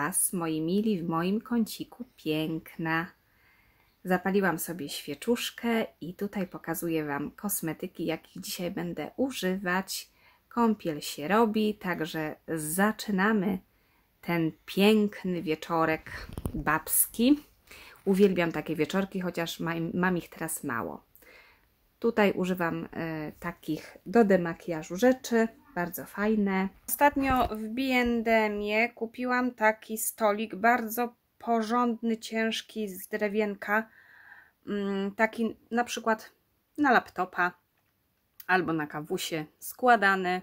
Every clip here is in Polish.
Was, moi mili, w moim kąciku piękna. Zapaliłam sobie świeczuszkę i tutaj pokazuję Wam kosmetyki, jakich dzisiaj będę używać. Kąpiel się robi, także zaczynamy ten piękny wieczorek babski. Uwielbiam takie wieczorki, chociaż mam, ich teraz mało. Tutaj używam e, takich do demakijażu rzeczy, bardzo fajne. Ostatnio w B&M kupiłam taki stolik, bardzo porządny, ciężki, z drewienka. Mm, taki na przykład na laptopa albo na kawusie składany.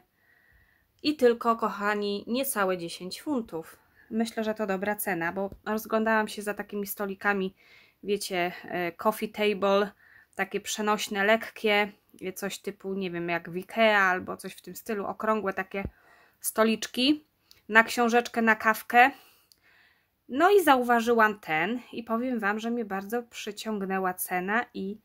I tylko, kochani, niecałe 10 funtów. Myślę, że to dobra cena, bo rozglądałam się za takimi stolikami, wiecie, e, coffee table, takie przenośne, lekkie, coś typu, nie wiem, jak w albo coś w tym stylu, okrągłe takie stoliczki na książeczkę, na kawkę. No i zauważyłam ten i powiem Wam, że mnie bardzo przyciągnęła cena i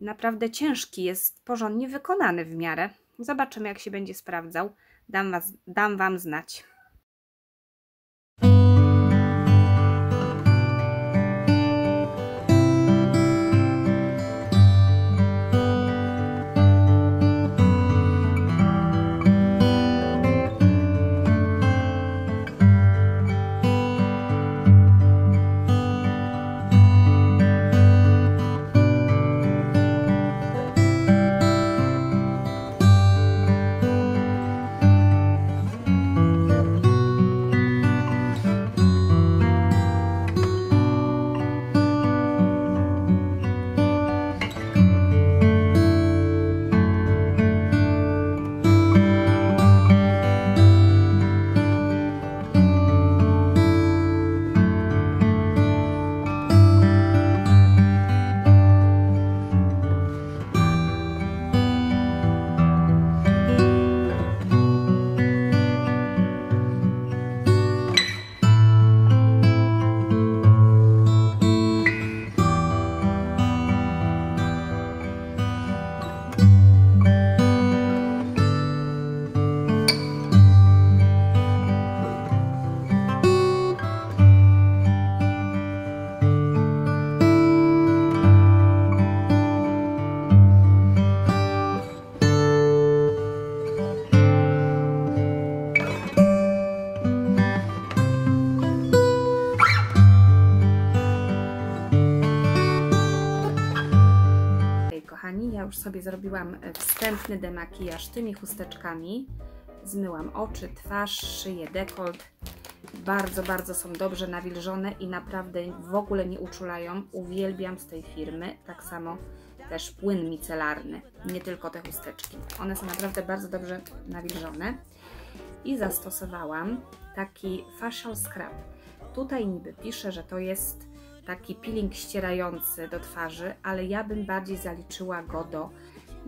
naprawdę ciężki jest, porządnie wykonany w miarę. Zobaczymy, jak się będzie sprawdzał. Dam, was, dam Wam znać. Już sobie zrobiłam e, wstępny demakijaż tymi chusteczkami. Zmyłam oczy, twarz, szyję, dekolt. Bardzo, bardzo są dobrze nawilżone i naprawdę w ogóle nie uczulają. Uwielbiam z tej firmy. Tak samo też płyn micelarny, nie tylko te chusteczki. One są naprawdę bardzo dobrze nawilżone. I zastosowałam taki facial scrub. Tutaj niby pisze, że to jest taki peeling ścierający do twarzy, ale ja bym bardziej zaliczyła go do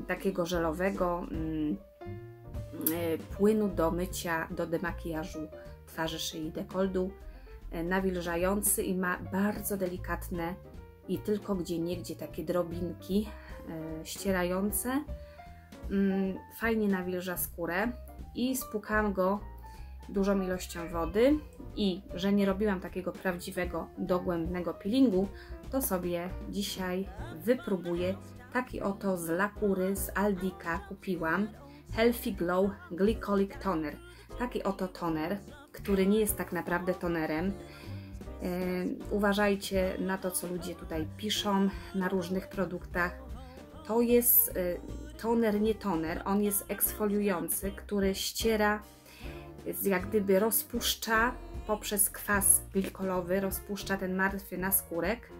takiego żelowego mm, y, płynu do mycia, do demakijażu twarzy, szyi, dekoldu, y, nawilżający i ma bardzo delikatne i tylko gdzie niegdzie takie drobinki y, ścierające. Mm, fajnie nawilża skórę i spłukałam go dużą ilością wody i że nie robiłam takiego prawdziwego, dogłębnego peelingu, to sobie dzisiaj wypróbuję taki oto z Lakury z Aldika kupiłam Healthy Glow Glycolic Toner. Taki oto toner, który nie jest tak naprawdę tonerem. Yy, uważajcie na to, co ludzie tutaj piszą na różnych produktach. To jest yy, toner, nie toner, on jest eksfoliujący, który ściera jak gdyby rozpuszcza poprzez kwas glikolowy, rozpuszcza ten martwy naskórek.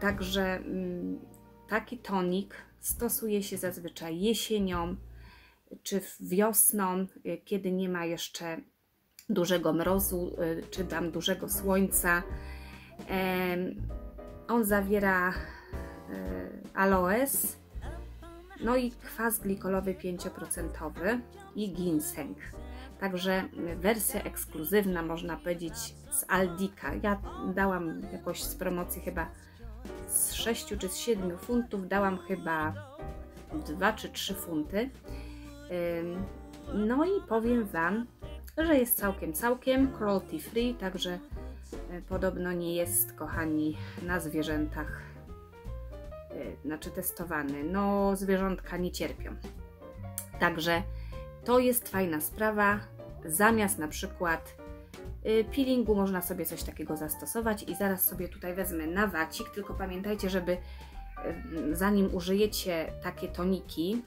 Także mm, taki tonik stosuje się zazwyczaj jesienią czy wiosną, y, kiedy nie ma jeszcze dużego mrozu y, czy tam dużego słońca. On zawiera y, aloes, no i kwas glikolowy 5% i ginseng. Także wersja ekskluzywna, można powiedzieć, z Aldika. Ja dałam jakoś z promocji chyba z 6 czy z 7 funtów, dałam chyba 2 czy 3 funty. No i powiem Wam, że jest całkiem, całkiem cruelty free, także e, podobno nie jest, kochani, na zwierzętach, znaczy testowany. No, zwierzątka nie cierpią. Także to jest fajna sprawa. Zamiast na przykład y, peelingu można sobie coś takiego zastosować i zaraz sobie tutaj wezmę na wacik, tylko pamiętajcie, żeby y, zanim użyjecie takie toniki,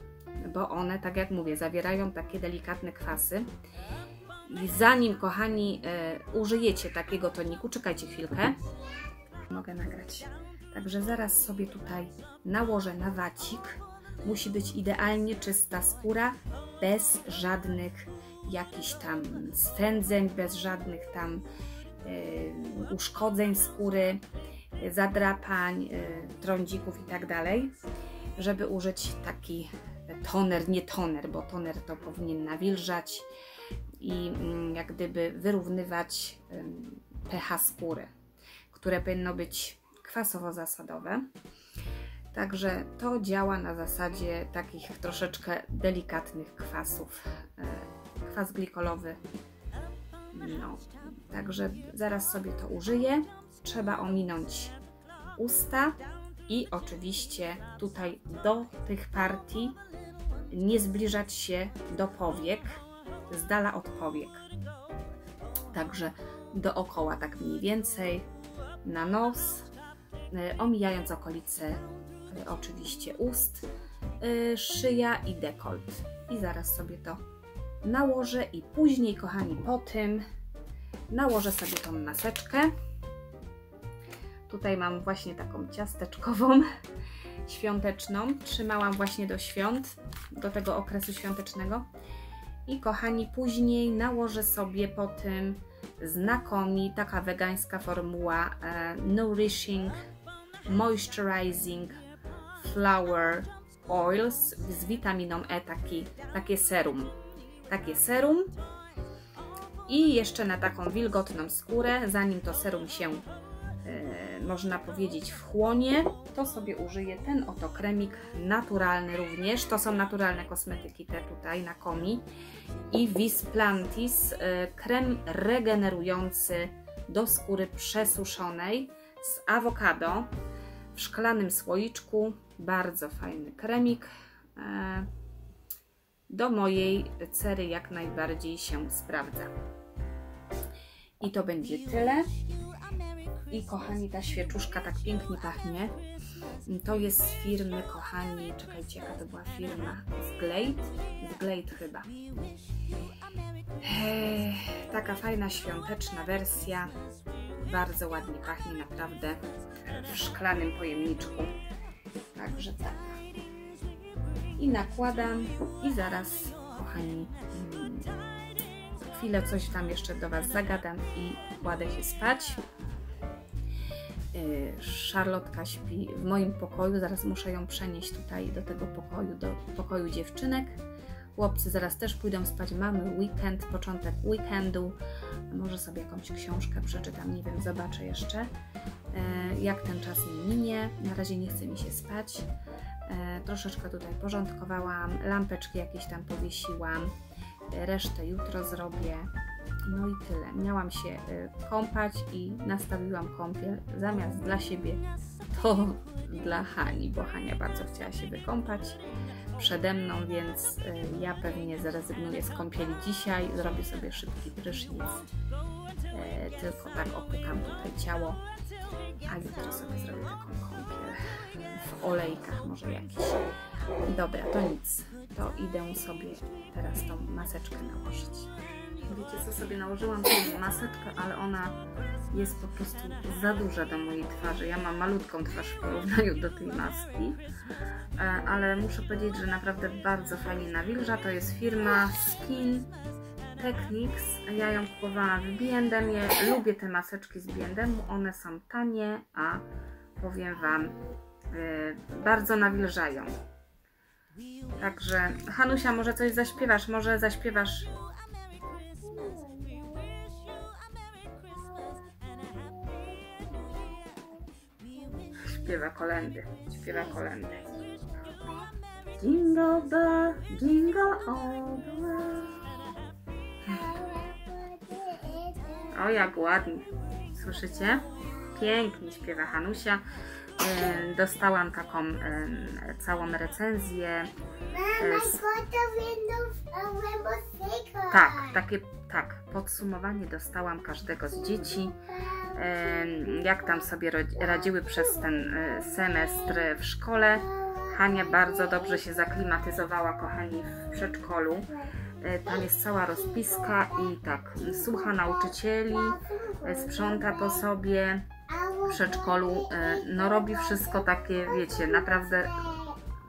bo one, tak jak mówię, zawierają takie delikatne kwasy. I zanim, kochani, y, użyjecie takiego toniku, czekajcie chwilkę, mogę nagrać. Także zaraz sobie tutaj nałożę na wacik. Musi być idealnie czysta skóra, bez żadnych jakichś tam swędzeń, bez żadnych tam y, uszkodzeń skóry, zadrapań, y, trądzików i tak żeby użyć taki toner, nie toner, bo toner to powinien nawilżać i y, jak gdyby wyrównywać pH skóry, które powinno być kwasowo-zasadowe. Także to działa na zasadzie takich troszeczkę delikatnych kwasów. E, kwas glikolowy. No, także zaraz sobie to użyję. Trzeba ominąć usta i oczywiście tutaj do tych partii nie zbliżać się do powiek, z dala od powiek. Także dookoła tak mniej więcej, na nos, omijając okolice oczywiście ust, y, szyja i dekolt. I zaraz sobie to nałożę i później, kochani, po tym nałożę sobie tą maseczkę. Tutaj mam właśnie taką ciasteczkową, świąteczną. Trzymałam właśnie do świąt, do tego okresu świątecznego. I kochani, później nałożę sobie po tym znakomi, taka wegańska formuła e, Nourishing Moisturizing Flower Oils z witaminą E, taki, takie serum. Takie serum. I jeszcze na taką wilgotną skórę, zanim to serum się, e, można powiedzieć, wchłonie, to sobie użyję ten oto kremik naturalny również. To są naturalne kosmetyki te tutaj na komi. I Visplantis, e, krem regenerujący do skóry przesuszonej z awokado w szklanym słoiczku. Bardzo fajny kremik. E, do mojej cery jak najbardziej się sprawdza. I to będzie tyle. I kochani, ta świeczuszka tak pięknie pachnie. To jest z firmy, kochani, czekajcie, jaka to była firma? Z Glade? Z Glade chyba. Eee, taka fajna, świąteczna wersja. Bardzo ładnie pachnie, naprawdę w szklanym pojemniczku. Także tak. I nakładam i zaraz, kochani, chwilę coś tam jeszcze do Was zagadam i kładę się spać. Szarlotka y, śpi w moim pokoju, zaraz muszę ją przenieść tutaj do tego pokoju, do pokoju dziewczynek. Chłopcy zaraz też pójdą spać, mamy weekend, początek weekendu, może sobie jakąś książkę przeczytam, nie wiem, zobaczę jeszcze. E, jak ten czas mi minie. Na razie nie chce mi się spać. E, troszeczkę tutaj porządkowałam, lampeczki jakieś tam powiesiłam, e, resztę jutro zrobię. No i tyle. Miałam się kąpać i nastawiłam kąpiel zamiast dla siebie, to dla Hani, bo Hania bardzo chciała się wykąpać przede mną, więc ja pewnie zrezygnuję z kąpieli dzisiaj, zrobię sobie szybki prysznic, tylko tak opukam tutaj ciało a jutro sobie zrobię taką kąpiel w olejkach może jakiś. Dobra, to nic. To idę sobie teraz tą maseczkę nałożyć. Wiecie co, sobie nałożyłam tą maseczkę, ale ona jest po prostu za duża do mojej twarzy. Ja mam malutką twarz w porównaniu do tej maski, e, ale muszę powiedzieć, że naprawdę bardzo fajnie nawilża. To jest firma Skin Technics. Ja ją kupowałam w B&M. Lubię te maseczki z B&M. One są tanie, a powiem Wam, yy, bardzo nawilżają. Także Hanusia, może coś zaśpiewasz? Może zaśpiewasz śpiewa kolendy, śpiewa kolendy. Jingle bell, jingle all the way. O, jak ładnie. Słyszycie? Pięknie śpiewa Hanusia. E, Dostałam taką e, całą recenzję. Mama, Rainbow Six. Tak, takie tak, podsumowanie dostałam każdego z dzieci. Jak tam sobie radziły przez ten e, semestr w szkole. Hania bardzo dobrze się zaklimatyzowała, kochani, w przedszkolu. E, Tam jest cała rozpiska i tak, słucha nauczycieli, e, sprząta po sobie w przedszkolu, no robi wszystko takie, wiecie, naprawdę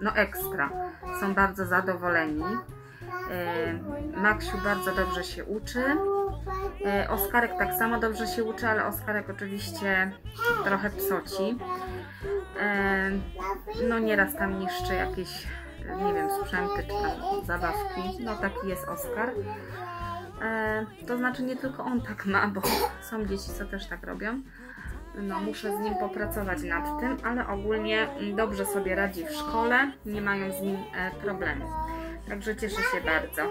no ekstra. Są bardzo zadowoleni. E, Maksiu bardzo dobrze się uczy. E, Oskarek tak samo dobrze się uczy, ale Oskarek oczywiście trochę psoci. E, No nieraz tam niszczy jakieś, nie wiem, sprzęty czy tam zabawki. No taki jest Oskar. To znaczy nie tylko on tak ma, bo są dzieci, co też tak robią. No muszę z nim popracować nad tym, ale ogólnie dobrze sobie radzi w szkole, nie mają z nim problemu. Także cieszę się bardzo.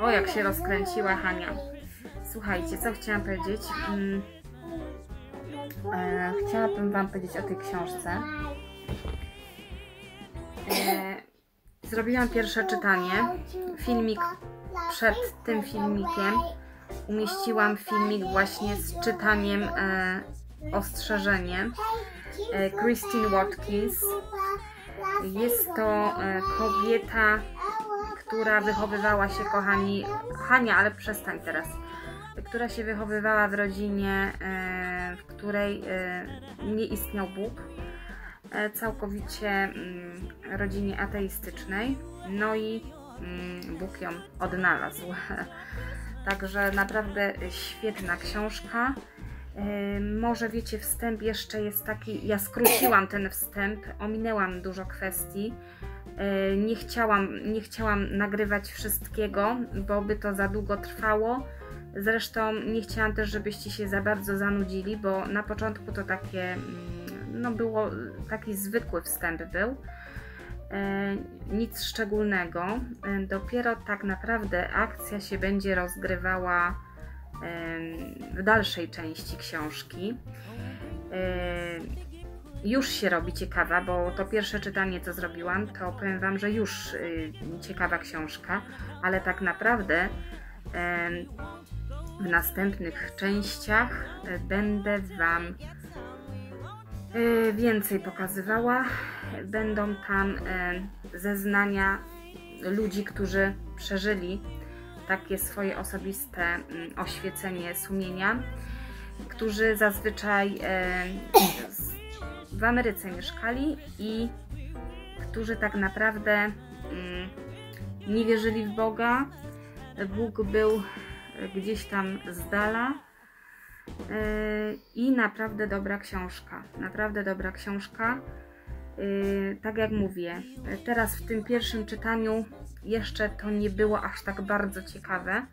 O, jak się rozkręciła Hania. Słuchajcie, co chciałam powiedzieć? Mm, e, chciałabym Wam powiedzieć o tej książce. E, zrobiłam pierwsze czytanie. Filmik przed tym filmikiem umieściłam filmik właśnie z czytaniem e, ostrzeżenie e, Christine Watkins. Jest to e, kobieta, która wychowywała się, kochani, Hania, ale przestań teraz, która się wychowywała w rodzinie, e, w której e, nie istniał Bóg, całkowicie mm, rodzinie ateistycznej, no i mm, Bóg ją odnalazł. Także naprawdę świetna książka. Może wiecie, wstęp jeszcze jest taki. Ja skróciłam ten wstęp, ominęłam dużo kwestii. Nie chciałam, nie chciałam nagrywać wszystkiego, bo by to za długo trwało. Zresztą nie chciałam też, żebyście się za bardzo zanudzili, bo na początku to takie, mm, no było taki zwykły wstęp był. Nic szczególnego. Dopiero tak naprawdę akcja się będzie rozgrywała w dalszej części książki. Już się robi ciekawa, bo to pierwsze czytanie, co zrobiłam, to powiem Wam, że już y, ciekawa książka, ale tak naprawdę w następnych częściach e, będę Wam e, więcej pokazywała. Będą tam e, zeznania ludzi, którzy przeżyli takie swoje osobiste mm, oświecenie sumienia, którzy zazwyczaj e, w Ameryce mieszkali i którzy tak naprawdę mm, nie wierzyli w Boga. Bóg był gdzieś tam z dala. Yy, I naprawdę dobra książka. Naprawdę dobra książka. Yy, Tak jak mówię, teraz w tym pierwszym czytaniu jeszcze to nie było aż tak bardzo ciekawe.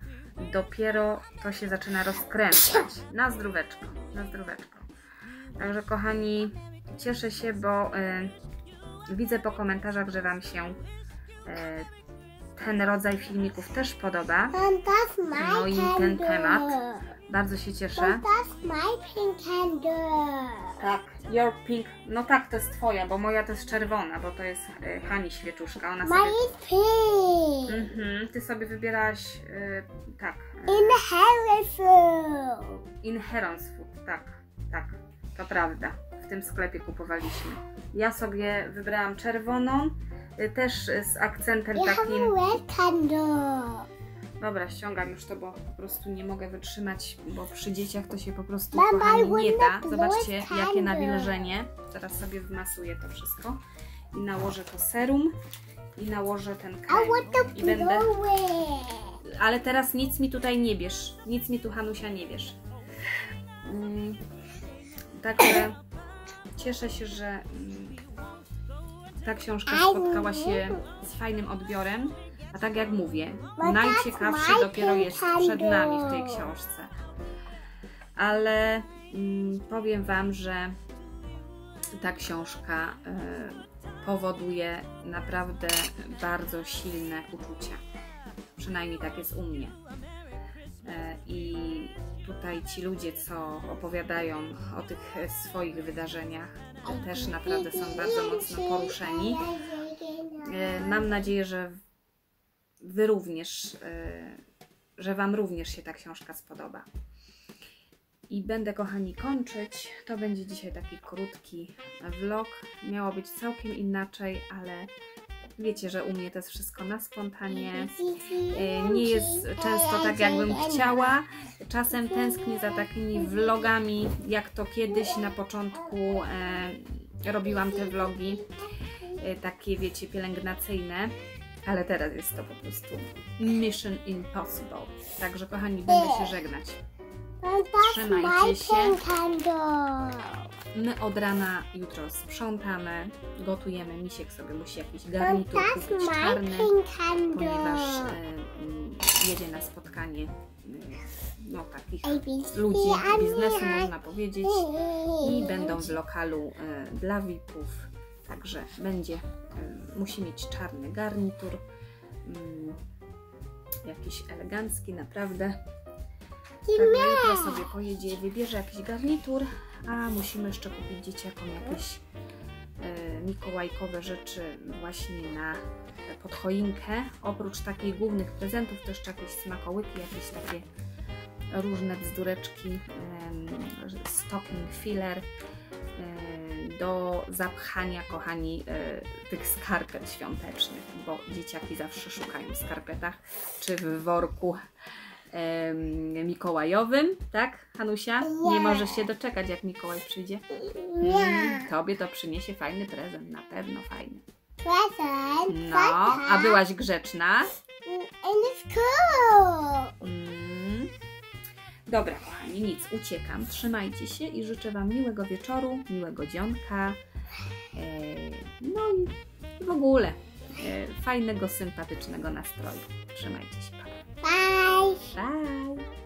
Dopiero to się zaczyna rozkręcać. Na zdróweczko, na zdróweczko. Także kochani, cieszę się, bo yy, widzę po komentarzach, że Wam się yy, ten rodzaj filmików też podoba. No i ten temat. Bardzo się cieszę. Tak, your pink. No tak, to jest twoja, bo moja to jest czerwona, bo to jest e, Hani świeczuszka. Ona Mine sobie. is pink. Mhm, ty sobie wybieraś. e, tak. In the Harrisville. In Heron's Food, tak, tak. To prawda. W tym sklepie kupowaliśmy. Ja sobie wybrałam czerwoną, e, też z akcentem have takim. a red candle. Dobra, ściągam już to, bo po prostu nie mogę wytrzymać, bo przy dzieciach to się po prostu kochani nie da. Zobaczcie, jakie nawilżenie. Teraz sobie wmasuję to wszystko i nałożę to serum i nałożę ten krem. I będę... Ale teraz nic mi tutaj nie bierz. Nic mi tu Hanusia nie bierz. Mm, Także cieszę się, że mm, ta książka spotkała się z fajnym odbiorem. A tak jak mówię, najciekawsze dopiero jest przed nami w tej książce. Ale mm, powiem Wam, że ta książka y, powoduje naprawdę bardzo silne uczucia. Przynajmniej tak jest u mnie. E, I tutaj ci ludzie, co opowiadają o tych swoich wydarzeniach, też naprawdę są bardzo mocno poruszeni. E, Mam nadzieję, że Wy również, e, że Wam również się ta książka spodoba. I będę, kochani, kończyć. To będzie dzisiaj taki krótki vlog. Miało być całkiem inaczej, ale wiecie, że u mnie to jest wszystko na spontanie. E, Nie jest często tak, jakbym chciała. Czasem tęsknię za takimi vlogami, jak to kiedyś na początku e, robiłam te vlogi, e, takie wiecie, pielęgnacyjne. Ale teraz jest to po prostu Mission Impossible. Także kochani, będę się żegnać. Trzymajcie się. My od rana jutro sprzątamy, gotujemy. Misiek sobie musi jakiś garnitur kupić czarny, ponieważ mm, jedzie na spotkanie e, no, takich ludzi biznesu, można powiedzieć. I będą w lokalu e, dla VIP-ów. Także będzie, musi mieć czarny garnitur. mm, Jakiś elegancki, naprawdę. Także jutro sobie pojedzie, wybierze jakiś garnitur, a musimy jeszcze kupić dzieciakom jakieś e, mikołajkowe rzeczy właśnie na e, pod choinkę. Oprócz takich głównych prezentów to jeszcze jakieś smakołyki, jakieś takie różne bzdureczki, stocking filler do zapchania, kochani, e, tych skarpet świątecznych, bo dzieciaki zawsze szukają w skarpetach czy w worku mikołajowym, tak, Hanusia? Nie Nie. możesz się doczekać, jak Mikołaj przyjdzie. Mm, tobie to przyniesie fajny prezent, na pewno fajny. No, a byłaś grzeczna? And it's cool. Dobra, kochani, nic, uciekam. Trzymajcie się i życzę Wam miłego wieczoru, miłego dzionka. E, no i w ogóle e, fajnego, sympatycznego nastroju. Trzymajcie się. Pa. Bye. Bye.